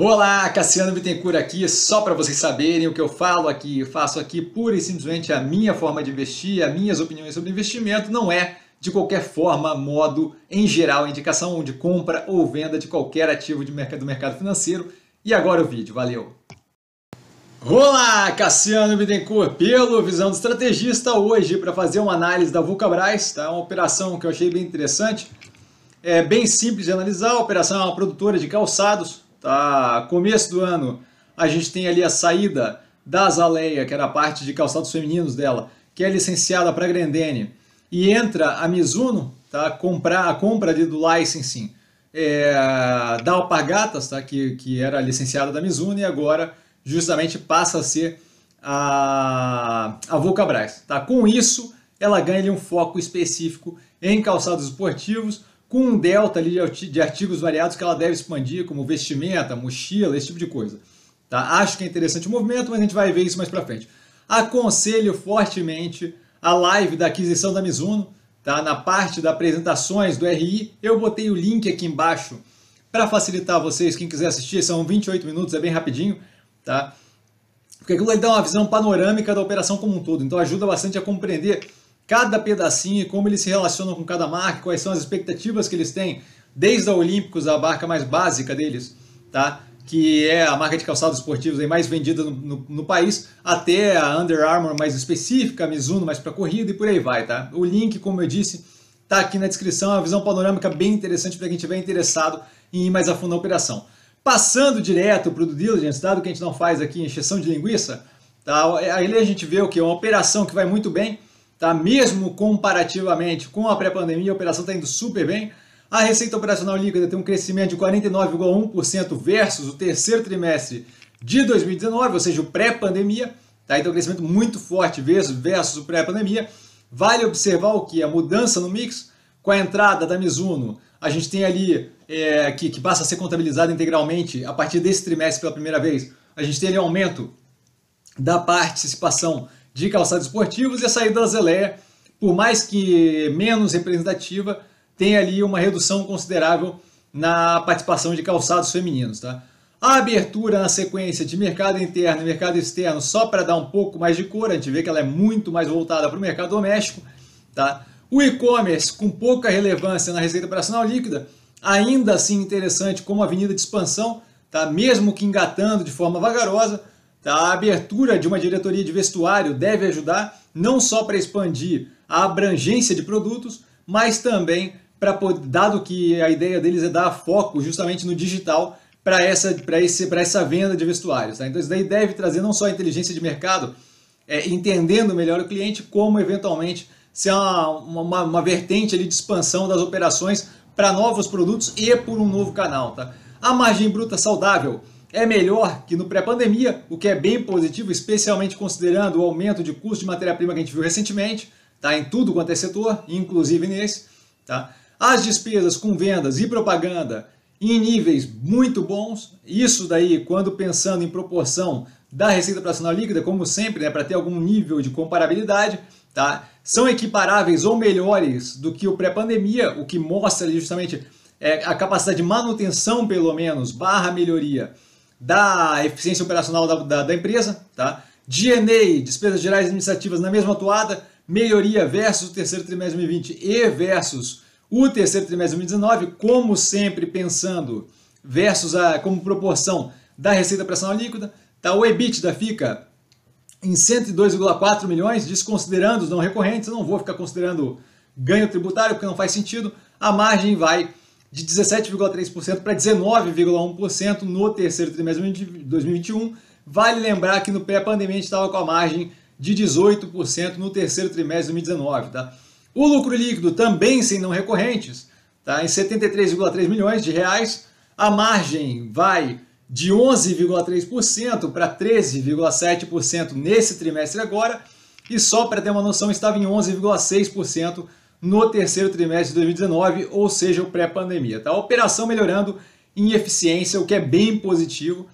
Olá, Cassiano Bittencourt aqui, só para vocês saberem o que eu falo aqui, faço aqui pura e simplesmente a minha forma de investir, as minhas opiniões sobre investimento, não é de qualquer forma, modo, em geral, indicação de compra ou venda de qualquer ativo de mercado, do mercado financeiro. E agora o vídeo, valeu! Olá, Cassiano Bittencourt, pelo Visão do Estrategista, hoje para fazer uma análise da Vulcabras, tá? uma operação que eu achei bem interessante, é bem simples de analisar, a operação é uma produtora de calçados, Tá? Começo do ano, a gente tem ali a saída da Azaleia, que era a parte de calçados femininos dela, que é licenciada para a Grendene, e entra a Mizuno, tá? Comprar, a compra ali do licensing é, da Alpargatas, tá? que, que era licenciada da Mizuno, e agora justamente passa a ser a, a Vulcabras. Tá? Com isso, ela ganha ali, um foco específico em calçados esportivos, com um delta ali de artigos variados que ela deve expandir, como vestimenta, mochila, esse tipo de coisa. Tá? Acho que é interessante o movimento, mas a gente vai ver isso mais para frente. Aconselho fortemente a live da aquisição da Mizuno, tá? na parte das apresentações do RI. Eu botei o link aqui embaixo para facilitar vocês, quem quiser assistir, são 28 minutos, é bem rapidinho. Tá? Porque aquilo aí dá uma visão panorâmica da operação como um todo, então ajuda bastante a compreender cada pedacinho, como eles se relacionam com cada marca, quais são as expectativas que eles têm, desde a Olímpicos, a marca mais básica deles, tá? que é a marca de calçados esportivos mais vendida no, no, no, país, até a Under Armour mais específica, a Mizuno mais para corrida e por aí vai. Tá? O link, como eu disse, está aqui na descrição, é uma visão panorâmica bem interessante para quem estiver interessado em ir mais a fundo na operação. Passando direto para o due diligence, dado que a gente não faz aqui encheção de linguiça, tá? aí a gente vê o que? Uma operação que vai muito bem, tá? mesmo comparativamente com a pré-pandemia, a operação está indo super bem. A receita operacional líquida tem um crescimento de 49,1% versus o terceiro trimestre de 2019, ou seja, o pré-pandemia. Tá? Então, um crescimento muito forte versus, versus o pré-pandemia. Vale observar o que? A mudança no mix com a entrada da Mizuno. A gente tem ali, é, que, que passa a ser contabilizado integralmente a partir desse trimestre pela primeira vez. A gente tem ali um aumento da participação de calçados esportivos e a saída da Zeleia, por mais que menos representativa, tem ali uma redução considerável na participação de calçados femininos. Tá? A abertura na sequência de mercado interno e mercado externo, só para dar um pouco mais de cor, a gente vê que ela é muito mais voltada para o mercado doméstico. Tá? O e-commerce, com pouca relevância na receita operacional líquida, ainda assim interessante como avenida de expansão, tá? mesmo que engatando de forma vagarosa? A abertura de uma diretoria de vestuário deve ajudar não só para expandir a abrangência de produtos, mas também para dado que a ideia deles é dar foco justamente no digital para essa, essa venda de vestuários. Tá? Então isso daí deve trazer não só a inteligência de mercado, é, entendendo melhor o cliente, como eventualmente ser uma, uma, uma vertente ali de expansão das operações para novos produtos e por um novo canal. Tá? A margem bruta saudável é melhor que no pré-pandemia, o que é bem positivo, especialmente considerando o aumento de custo de matéria-prima que a gente viu recentemente, tá? em tudo quanto é setor, inclusive nesse. Tá? As despesas com vendas e propaganda em níveis muito bons, isso daí quando pensando em proporção da receita operacional líquida, como sempre, né, para ter algum nível de comparabilidade, tá? são equiparáveis ou melhores do que o pré-pandemia, o que mostra justamente é, a capacidade de manutenção, pelo menos, barra melhoria da eficiência operacional da, da, da empresa, tá? DNA, despesas gerais administrativas na mesma atuada, melhoria versus o terceiro trimestre de 2020 e versus o terceiro trimestre de 2019, como sempre pensando versus a como proporção da receita operacional líquida, tá? O EBITDA fica em 102,4 milhões, desconsiderando os não recorrentes, não vou ficar considerando ganho tributário porque não faz sentido. A margem vai de 17,3% para 19,1% no terceiro trimestre de 2021. Vale lembrar que no pré-pandemia a gente estava com a margem de 18% no terceiro trimestre de 2019. Tá? O lucro líquido também sem não recorrentes, tá? em 73,3 milhões de reais. A margem vai de 11,3% para 13,7% nesse trimestre agora. E só para ter uma noção, estava em 11,6% no terceiro trimestre de 2019, ou seja, o pré-pandemia. Tá? A operação melhorando em eficiência, o que é bem positivo,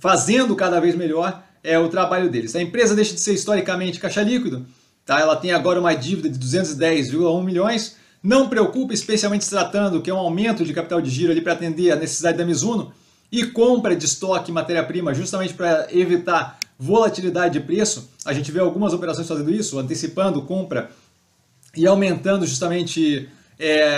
fazendo cada vez melhor é o trabalho deles. A empresa deixa de ser historicamente caixa líquido, tá? ela tem agora uma dívida de 210,1 milhões, não preocupa, especialmente se tratando que é um aumento de capital de giro para atender a necessidade da Mizuno, e compra de estoque matéria-prima justamente para evitar volatilidade de preço. A gente vê algumas operações fazendo isso, antecipando compra e aumentando justamente é,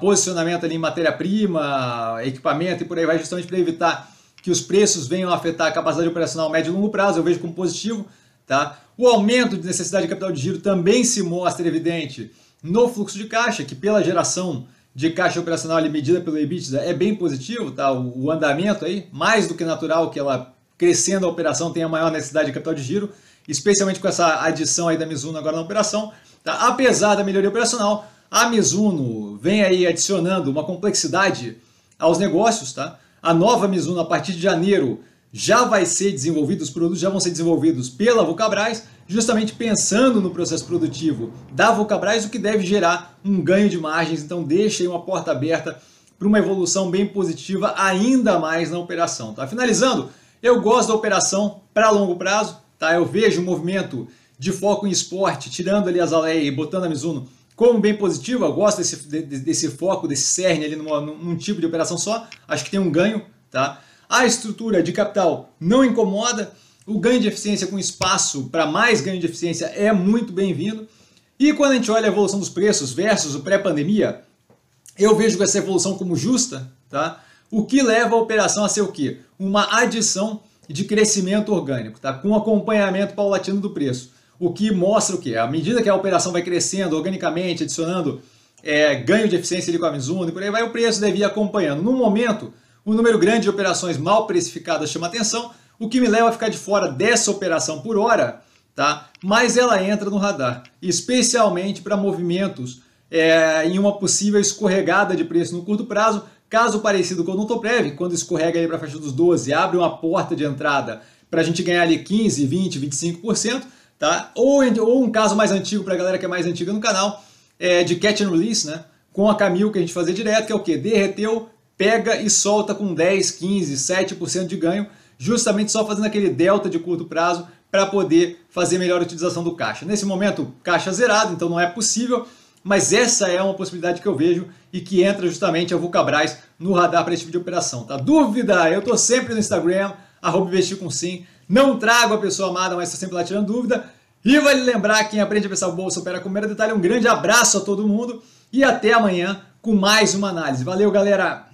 posicionamento ali em matéria-prima, equipamento e por aí vai, justamente para evitar que os preços venham a afetar a capacidade operacional médio e longo prazo, eu vejo como positivo. Tá? O aumento de necessidade de capital de giro também se mostra evidente no fluxo de caixa, que pela geração de caixa operacional ali medida pelo EBITDA é bem positivo, tá? O, o, andamento aí, mais do que natural que ela crescendo a operação tenha maior necessidade de capital de giro, especialmente com essa adição aí da Mizuno agora na operação, tá? Apesar da melhoria operacional, a Mizuno vem aí adicionando uma complexidade aos negócios, tá? A nova Mizuno a partir de janeiro já vai ser desenvolvido, os produtos já vão ser desenvolvidos pela Vulcabras, justamente pensando no processo produtivo da Vulcabras, o que deve gerar um ganho de margens. Então deixa aí uma porta aberta para uma evolução bem positiva ainda mais na operação. Tá? Finalizando, eu gosto da operação para longo prazo, tá? Eu vejo o movimento de foco em esporte, tirando ali as Aleia e botando a Mizuno como bem positivo, eu gosto desse, desse foco, desse cerne ali numa, num tipo de operação só, acho que tem um ganho, tá? A estrutura de capital não incomoda, o ganho de eficiência com espaço para mais ganho de eficiência é muito bem-vindo. E quando a gente olha a evolução dos preços versus o pré-pandemia, eu vejo essa evolução como justa, tá? O que leva a operação a ser o quê? Uma adição de crescimento orgânico, tá? Com acompanhamento paulatino do preço. O que mostra o quê? À medida que a operação vai crescendo organicamente, adicionando é, ganho de eficiência ali com a Mizuno e por aí vai, o preço deve ir acompanhando. No momento, o número grande de operações mal precificadas chama atenção, o que me leva a ficar de fora dessa operação por hora, tá? mas ela entra no radar, especialmente para movimentos é, em uma possível escorregada de preço no curto prazo, caso parecido com o Nutoprev, quando escorrega para a faixa dos 12, abre uma porta de entrada para a gente ganhar ali 15, 20, 25%, tá? ou, ou um caso mais antigo para a galera que é mais antiga no canal, é, de catch and release, né? com a Camil que a gente fazia direto, que é o que? Derreteu, pega e solta com 10, 15, 7% de ganho, justamente só fazendo aquele delta de curto prazo para poder fazer melhor utilização do caixa. Nesse momento, caixa zerado, então não é possível, mas essa é uma possibilidade que eu vejo e que entra justamente a Vulcabras no radar para esse tipo de operação. Tá? Dúvida? Eu estou sempre no Instagram, arroba investir com sim. Não trago a pessoa amada, mas estou sempre lá tirando dúvida. E vale lembrar, quem aprende a pensar o bolso opera com mero detalhe. Um grande abraço a todo mundo e até amanhã com mais uma análise. Valeu, galera!